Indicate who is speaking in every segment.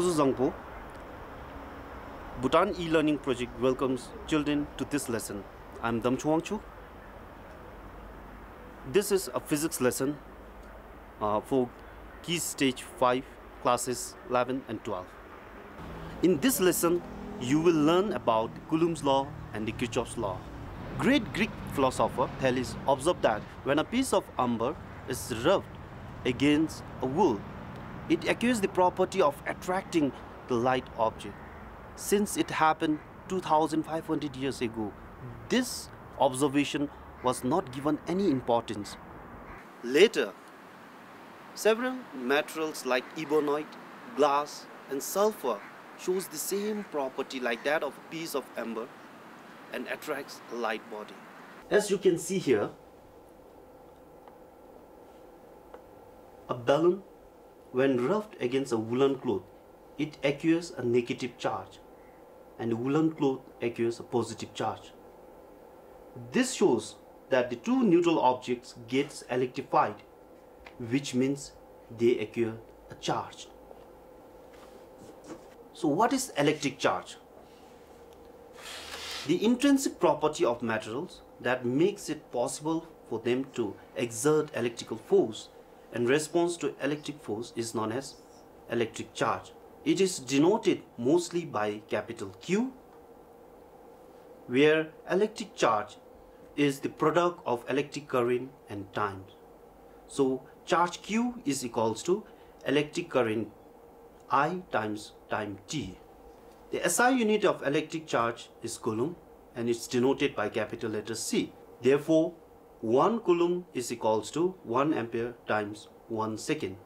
Speaker 1: Kuzu. Bhutan e-learning project welcomes children to this lesson. I'm Dam Chuang Chu. This is a physics lesson uh, for key stage 5 classes 11 and 12. In this lesson, you will learn about Coulomb's law and the Kirchhoff's law. Great Greek philosopher Thales observed that when a piece of amber is rubbed against a wool, it acquires the property of attracting the light object. Since it happened 2500 years ago, this observation was not given any importance. Later, several materials like ebonite, glass, and sulfur shows the same property like that of a piece of amber and attracts a light body. As you can see here, a balloon when rubbed against a woolen cloth, it acquires a negative charge and woolen cloth acquires a positive charge. This shows that the two neutral objects gets electrified, which means they acquire a charge. So what is electric charge? The intrinsic property of materials that makes it possible for them to exert electrical force and response to electric force is known as electric charge. It is denoted mostly by capital Q where electric charge is the product of electric current and time. So charge Q is equals to electric current I times time T. The SI unit of electric charge is coulomb and it's denoted by capital letter C. Therefore, 1 coulomb is equals to 1 ampere times 1 second.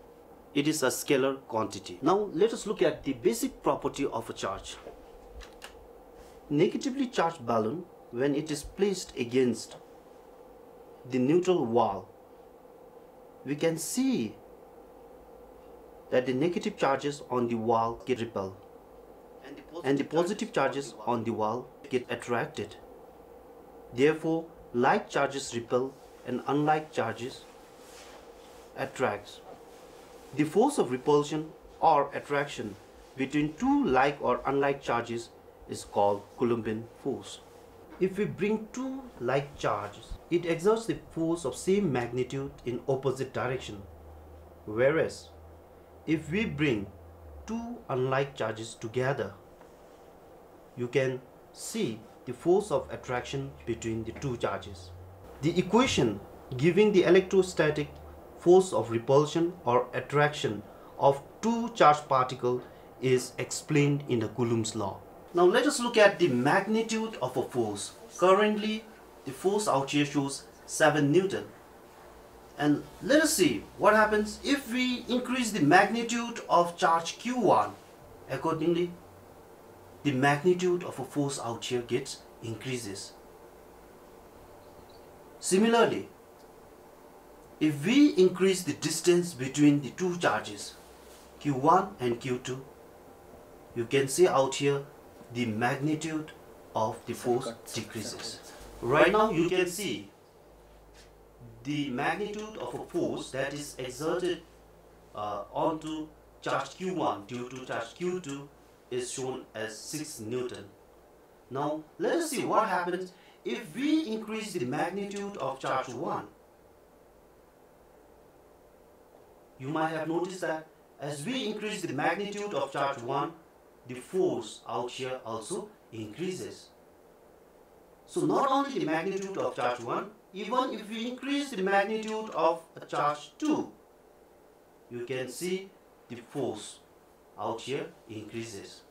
Speaker 1: It is a scalar quantity. Now let us look at the basic property of a charge. Negatively charged balloon when it is placed against the neutral wall we can see that the negative charges on the wall get repelled and the positive charges on the wall get attracted. Therefore, like charges repel and unlike charges attracts. The force of repulsion or attraction between two like or unlike charges is called Coulombian force. If we bring two like charges, it exerts the force of same magnitude in opposite direction. Whereas, if we bring two unlike charges together, you can see the force of attraction between the two charges. The equation giving the electrostatic force of repulsion or attraction of two charged particles is explained in the Coulomb's law. Now let us look at the magnitude of a force. Currently, the force out here shows 7 Newton. And let us see what happens if we increase the magnitude of charge Q1. Accordingly, the magnitude of a force out here gets increases. Similarly, if we increase the distance between the two charges, Q1 and Q2, you can see out here the magnitude of the force decreases. Right now you can see the magnitude of a force that is exerted uh, onto charge Q1 due to charge Q2 is shown as 6 Newton. Now let us see what happens if we increase the magnitude of charge 1. You might have noticed that as we increase the magnitude of charge 1, the force out here also increases. So not only the magnitude of charge 1, even if we increase the magnitude of a charge 2, you can see the force out here increases.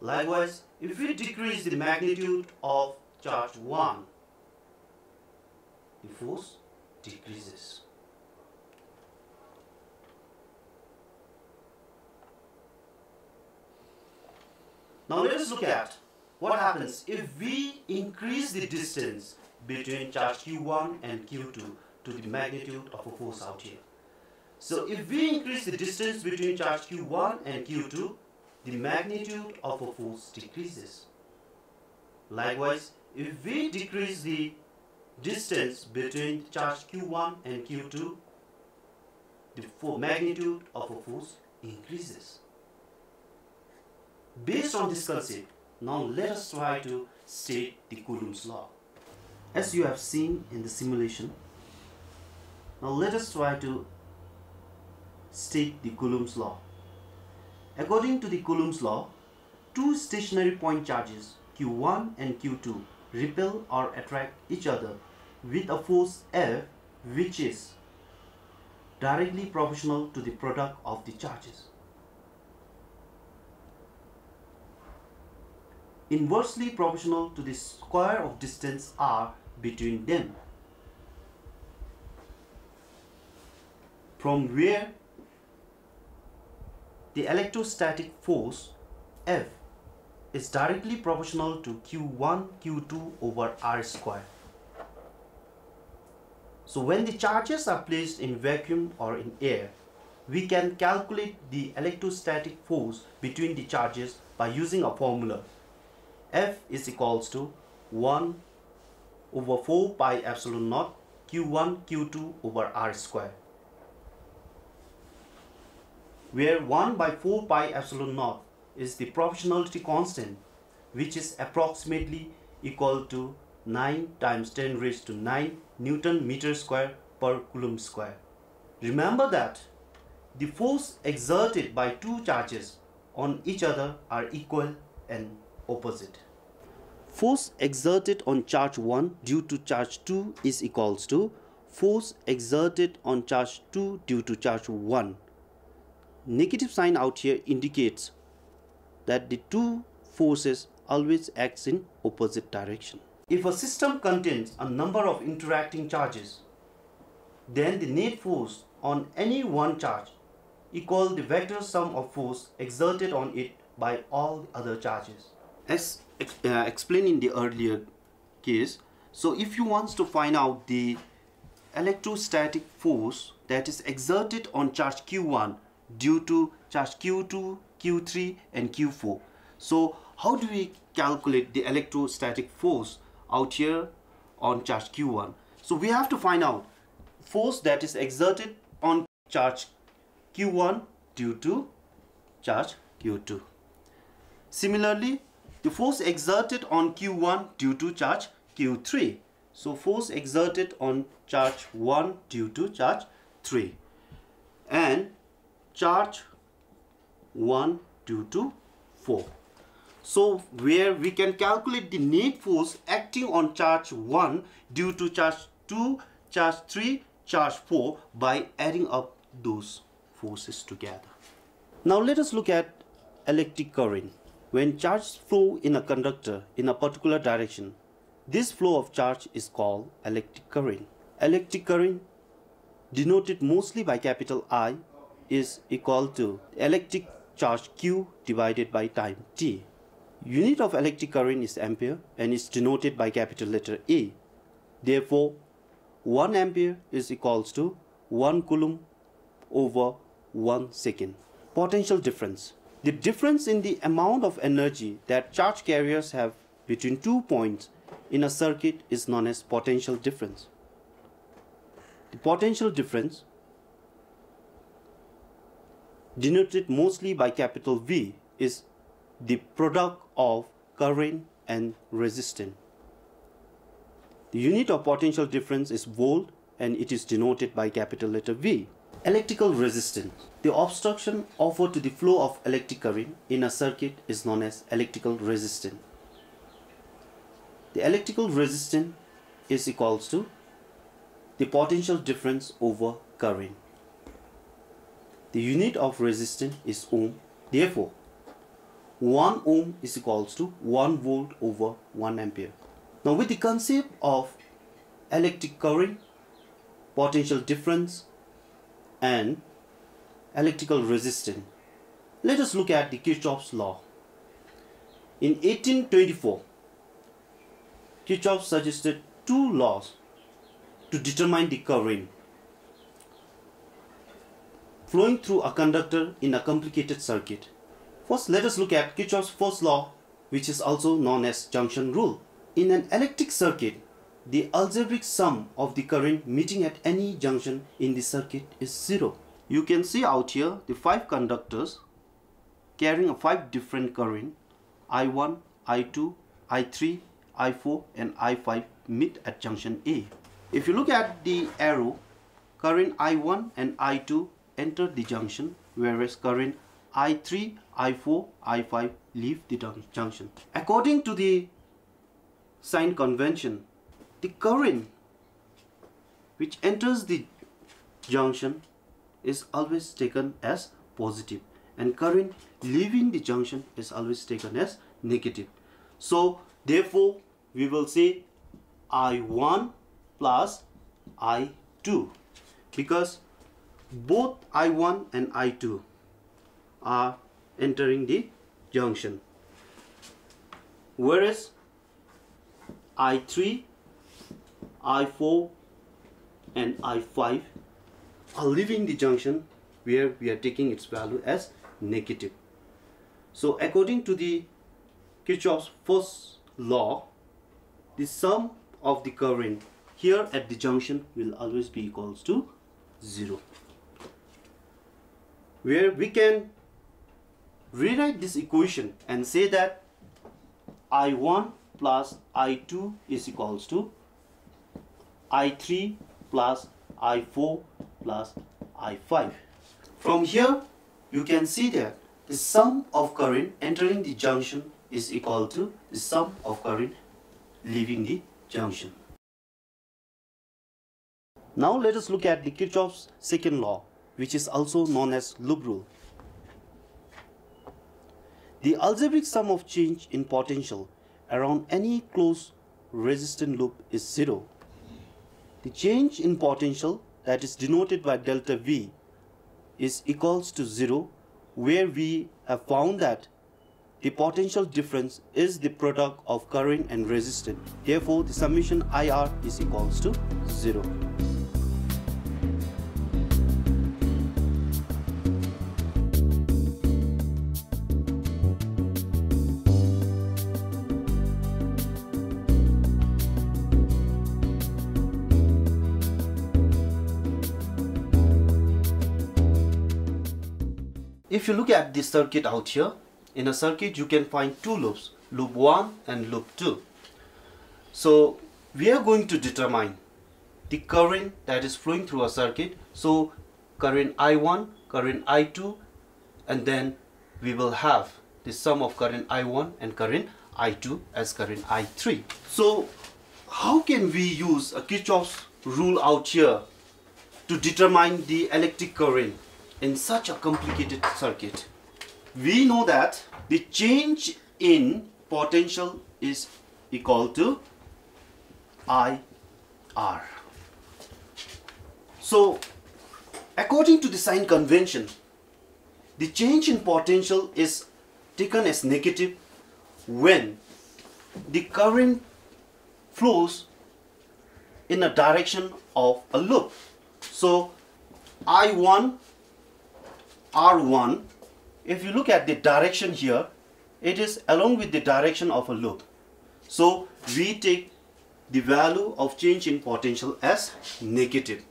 Speaker 1: Likewise, if we decrease the magnitude of charge 1, the force decreases. Now let us look at what happens if we increase the distance between charge Q1 and Q2 to the magnitude of a force out here. So if we increase the distance between charge Q1 and Q2, the magnitude of a force decreases. Likewise, if we decrease the distance between charge Q1 and Q2, the magnitude of a force increases. Based on this concept, now let us try to state the Coulomb's law. As you have seen in the simulation, now let us try to state the Coulomb's law. According to the Coulomb's law, two stationary point charges Q1 and Q2 repel or attract each other with a force F which is directly proportional to the product of the charges. Inversely proportional to the square of distance r between them. From where the electrostatic force F is directly proportional to Q1 Q2 over R square. So when the charges are placed in vacuum or in air, we can calculate the electrostatic force between the charges by using a formula. F is equals to 1 over 4 pi epsilon naught Q1 Q2 over R square where 1 by 4 pi epsilon naught is the proportionality constant which is approximately equal to 9 times 10 raised to 9 Newton meter square per Coulomb square. Remember that the force exerted by two charges on each other are equal and opposite. Force exerted on charge 1 due to charge 2 is equals to force exerted on charge 2 due to charge 1 negative sign out here indicates that the two forces always acts in opposite direction. If a system contains a number of interacting charges, then the net force on any one charge equal the vector sum of force exerted on it by all other charges. As uh, explained in the earlier case, so if you want to find out the electrostatic force that is exerted on charge q1 due to charge Q2, Q3 and Q4. So how do we calculate the electrostatic force out here on charge Q1? So we have to find out force that is exerted on charge Q1 due to charge Q2. Similarly, the force exerted on Q1 due to charge Q3. So force exerted on charge 1 due to charge 3. And charge 1 2 to 4 so where we can calculate the net force acting on charge 1 due to charge 2 charge 3 charge 4 by adding up those forces together. Now let us look at electric current. When charge flow in a conductor in a particular direction this flow of charge is called electric current. Electric current denoted mostly by capital I is equal to electric charge Q divided by time T. Unit of electric current is ampere and is denoted by capital letter A. Therefore, 1 ampere is equals to 1 coulomb over 1 second. Potential difference. The difference in the amount of energy that charge carriers have between two points in a circuit is known as potential difference. The potential difference denoted mostly by capital V, is the product of current and resistance. The unit of potential difference is volt and it is denoted by capital letter V. Electrical resistance. The obstruction offered to the flow of electric current in a circuit is known as electrical resistance. The electrical resistance is equals to the potential difference over current. The unit of resistance is ohm. Therefore, 1 ohm is equals to 1 volt over 1 ampere. Now with the concept of electric current, potential difference and electrical resistance, let us look at the Kirchhoff's law. In 1824, Kirchhoff suggested two laws to determine the current flowing through a conductor in a complicated circuit. First, let us look at Kirchhoff's first law, which is also known as junction rule. In an electric circuit, the algebraic sum of the current meeting at any junction in the circuit is zero. You can see out here the five conductors carrying a five different current I1, I2, I3, I4 and I5 meet at junction A. If you look at the arrow, current I1 and I2 enter the junction whereas current I3, I4, I5 leave the junction. According to the sign convention, the current which enters the junction is always taken as positive and current leaving the junction is always taken as negative. So therefore we will say I1 plus I2 because both I1 and I2 are entering the junction whereas I3 I4 and I5 are leaving the junction where we are taking its value as negative. So according to the Kirchhoff's first law, the sum of the current here at the junction will always be equals to 0. Where we can rewrite this equation and say that I1 plus I2 is equals to I3 plus I4 plus I5. From here, you can see that the sum of current entering the junction is equal to the sum of current leaving the junction. Now let us look at the Kirchhoff's second law, which is also known as loop rule. The algebraic sum of change in potential around any closed resistant loop is zero. The change in potential that is denoted by delta V is equals to zero where we have found that the potential difference is the product of current and resistance. Therefore, the summation IR is equals to zero. If you look at this circuit out here in a circuit you can find two loops loop 1 and loop 2 so we are going to determine the current that is flowing through a circuit. So current I1 current I2 and then we will have the sum of current I1 and current I2 as current I3 so how can we use a Kirchhoff's rule out here to determine the electric current in such a complicated circuit. We know that the change in potential is equal to IR. So, according to the sign convention, the change in potential is taken as negative when the current flows in a direction of a loop. So, I1 R1 if you look at the direction here it is along with the direction of a loop. So we take the value of change in potential as negative.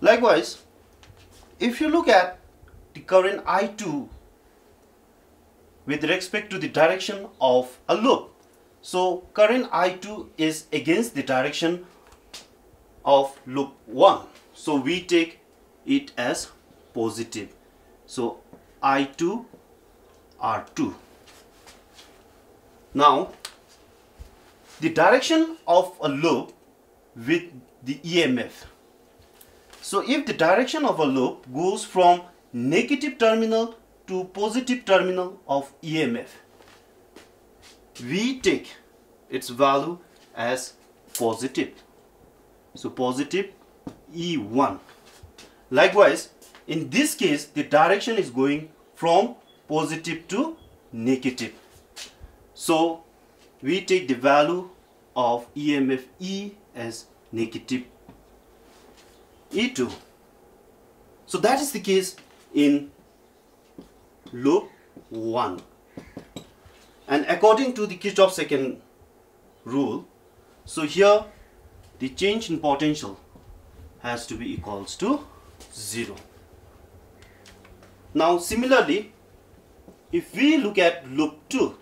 Speaker 1: Likewise if you look at the current I2 with respect to the direction of a loop so current I2 is against the direction of loop 1 so we take it as positive. So I2 R2 now the direction of a loop with the EMF so if the direction of a loop goes from negative terminal to positive terminal of EMF we take its value as positive. So positive E1 Likewise, in this case, the direction is going from positive to negative. So, we take the value of EMF E as negative E2. So, that is the case in loop 1. And according to the Kirchhoff's second rule, so here the change in potential has to be equals to 0. Now similarly, if we look at loop 2,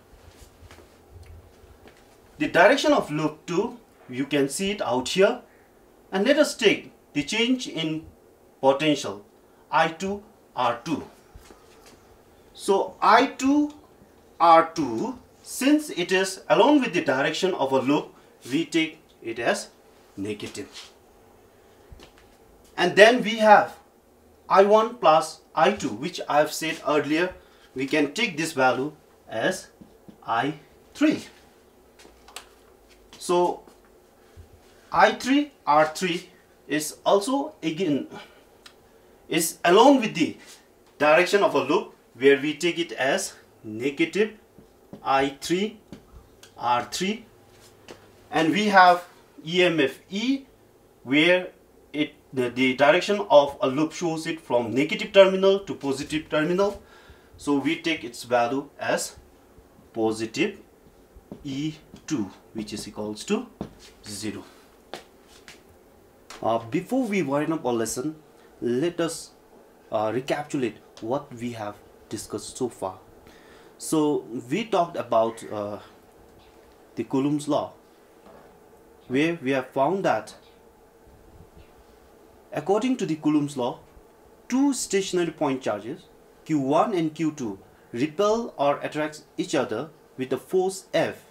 Speaker 1: the direction of loop 2, you can see it out here. And let us take the change in potential I2 R2. So I2 R2, since it is along with the direction of a loop, we take it as negative. And then we have I1 plus I2 which I have said earlier we can take this value as I3 so I3 R3 is also again is along with the direction of a loop where we take it as negative I3 R3 and we have EMF E where the, the direction of a loop shows it from negative terminal to positive terminal. So we take its value as positive E2 which is equals to 0 uh, before we wind up our lesson let us uh, recapitulate what we have discussed so far. So we talked about uh, the Coulomb's law where we have found that According to the Coulomb's law, two stationary point charges, Q1 and Q2, repel or attract each other with a force F,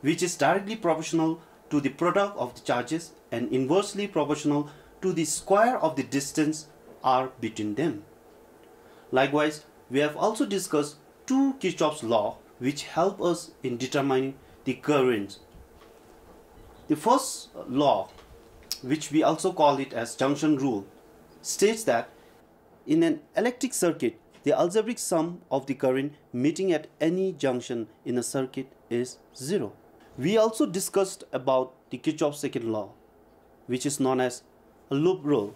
Speaker 1: which is directly proportional to the product of the charges and inversely proportional to the square of the distance r between them. Likewise, we have also discussed two Kirchhoff's law which help us in determining the currents. The first law which we also call it as junction rule, states that in an electric circuit, the algebraic sum of the current meeting at any junction in a circuit is zero. We also discussed about the Kirchhoff's second law, which is known as a loop rule,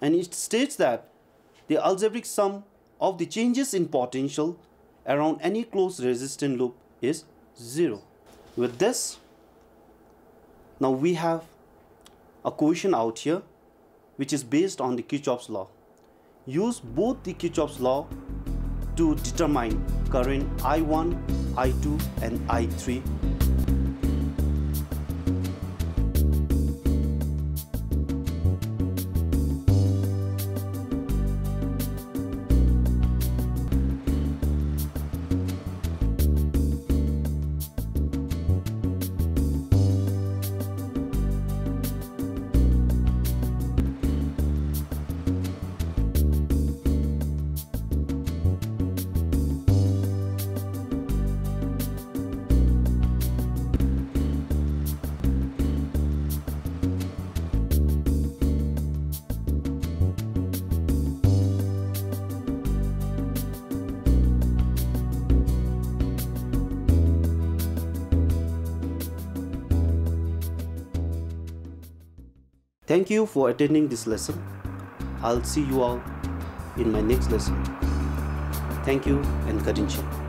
Speaker 1: and it states that the algebraic sum of the changes in potential around any closed resistant loop is zero. With this, now we have a question out here which is based on the Kirchhoff's law. Use both the Kirchhoff's law to determine current I1, I2 and I3 Thank you for attending this lesson. I'll see you all in my next lesson. Thank you and Kadinche.